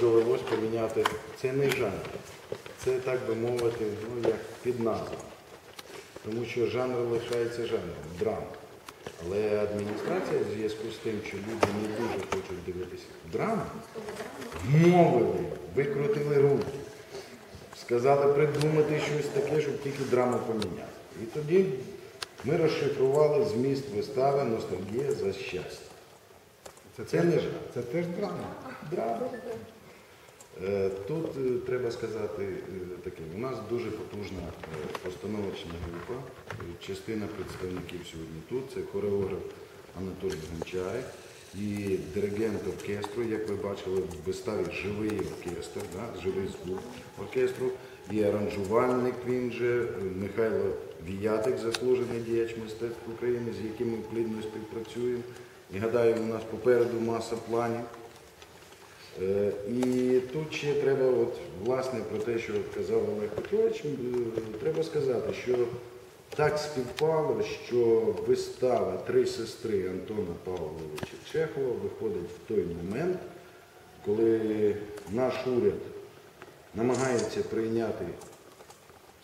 довелось поміняти, це не жанр. Це, так би мовити, ну, як під назвою. Тому що жанр лишається жанром, драма. Але адміністрація в зв'язку з тим, що люди не дуже хочуть дивитися драму, вмовили, викрутили руки, сказали придумати щось таке, щоб тільки драму поміняти. І тоді ми розшифрували зміст вистави Ностальгія за щастя. Це не жанр. Це теж драма. Драма. Е, Тут е, треба сказати е, таке, у нас дуже потужна постановочна група. Частина представників сьогодні тут. Це хореограф Анатолій Гончай і диригент оркестру, як ви бачили в виставі живий оркестр, да, живий звук оркестру, і аранжувальник він же Михайло Віятик, заслужений діяч мистецтв України, з яким ми плідно співпрацюємо. І гадаю, у нас попереду маса планів. Е, І тут ще треба, от, власне, про те, що казав Олег Петрович, е, треба сказати, що так співпало, що вистава Три сестри Антона Павловича Чехова виходить в той момент, коли наш уряд намагається прийняти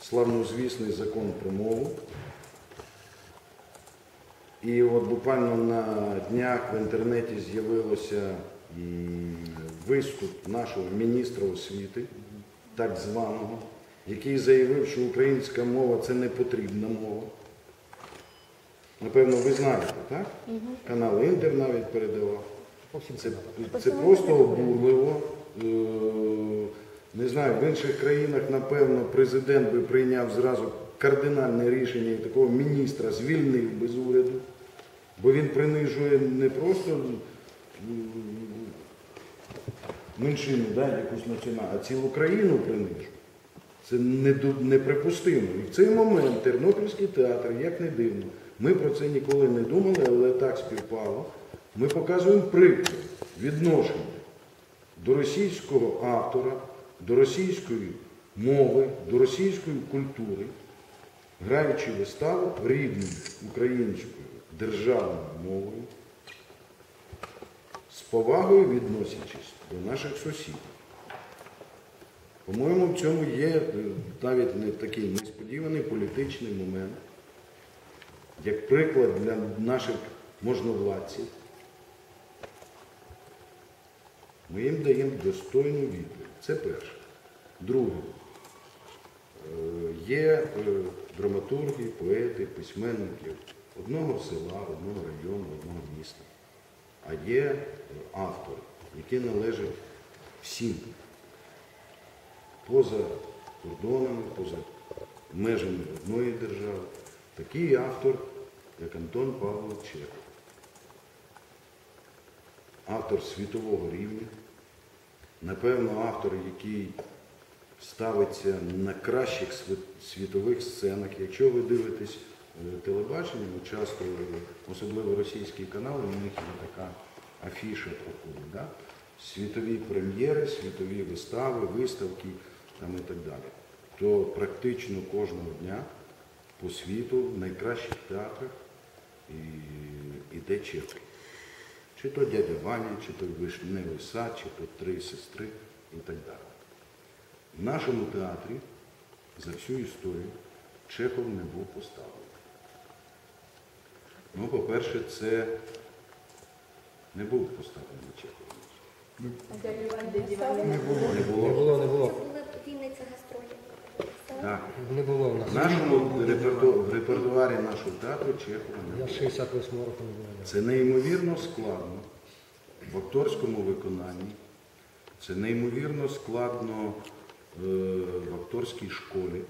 славнозвісний закон про мову. І от буквально на днях в інтернеті з'явилося виступ нашого міністра освіти, так званого, який заявив, що українська мова це не потрібна мова. Напевно, ви знаєте, так? Канал Інтер навіть передавав. Це, це просто обурливо. Е, Не знаю, в інших країнах, напевно, президент би прийняв зразу кардинальне рішення такого міністра звільнив би з уряду, бо він принижує не просто меншину, да, якусь національну, а цілу країну принижує. Це неприпустимо. І в цей момент Тернопільський театр, як не дивно, ми про це ніколи не думали, але так співпало. Ми показуємо приклад відношення до російського автора, до російської мови, до російської культури, граючи виставу рідною українською державною мовою, з повагою відносячись до наших сусідів. По-моєму, в цьому є е, навіть не такий несподіваний політичний момент, як приклад для наших можновладців. Ми їм даємо достойну відповідь. Це перше. Друге. Е, Є е, драматурги, поети, письменники одного села, одного району, одного міста. А є е, автори, які належать всім поза кордонами, поза межами одної держави. Такий автор, як Антон Павлович Чехов. Автор світового рівня, напевно, автор, який ставиться на кращих світових сценах. Якщо ви дивитесь е, телебачення, ну, часто, особливо російські канали, у них є така афіша проходить. Да? Світові прем'єри, світові вистави, виставки там, і так далі. То практично кожного дня по світу в найкращих театрах іде Чехов. Чи то дядя Ваня, чи то вишневий сад, чи то три сестри і так далі. В нашому театрі за всю історію Чехов не був поставлений. Ну, по-перше, це не був поставлений Чехов. Не було. Не Не було. було, не Це було. були Вінниця гастролі. Так. Не було в В нашому реперту- в репертуарі нашого театру Чехова не Я було. 68 року не було. Це неймовірно складно в акторському виконанні. Це неймовірно складно в акторській школі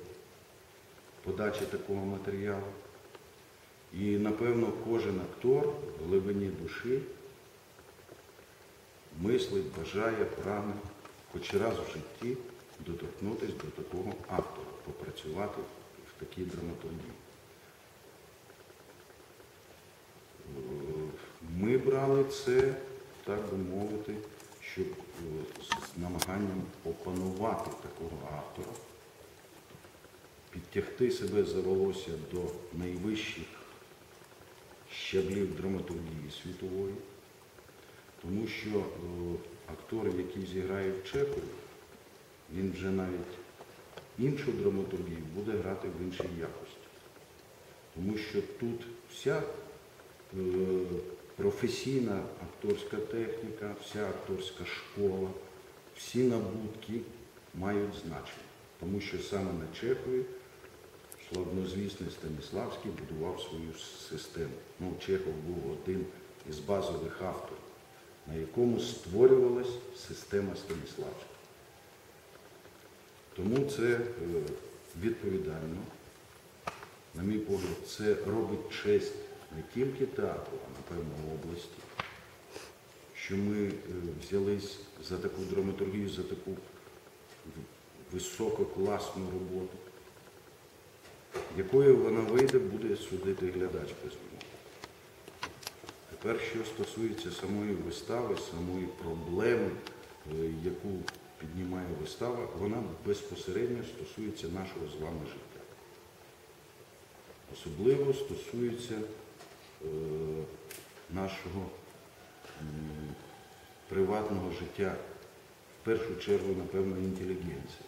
подачі такого матеріалу. І, напевно, кожен актор в глибині душі мислить, бажає, прагне хоч раз в житті доторкнутися до такого автора, попрацювати в такій драматургії. Ми брали це, так би мовити, щоб е, намаганням опанувати такого автора, підтягти себе за волосся до найвищих щаблів драматургії світової, тому що е, актор, який зіграє в Чехові, він вже навіть іншу драматургію буде грати в іншій якості. Тому що тут вся е, професійна акторська техніка, вся акторська школа, всі набутки мають значення. Тому що саме на Чехові славнозвісний Станіславський будував свою систему. Ну, Чехов був один із базових авторів, на якому створювалась система Станіславського. Тому це е, відповідально, на мій погляд, це робить честь не тільки театру, а напевно області, що ми е, взялись за таку драматургію, за таку висококласну роботу. Якою вона вийде, буде судити глядач безумовно. Тепер, що стосується самої вистави, самої проблеми, е, яку піднімає вистава, вона безпосередньо стосується нашого з вами життя. Особливо стосується е, нашого приватного життя, в першу чергу, напевно, інтелігенції.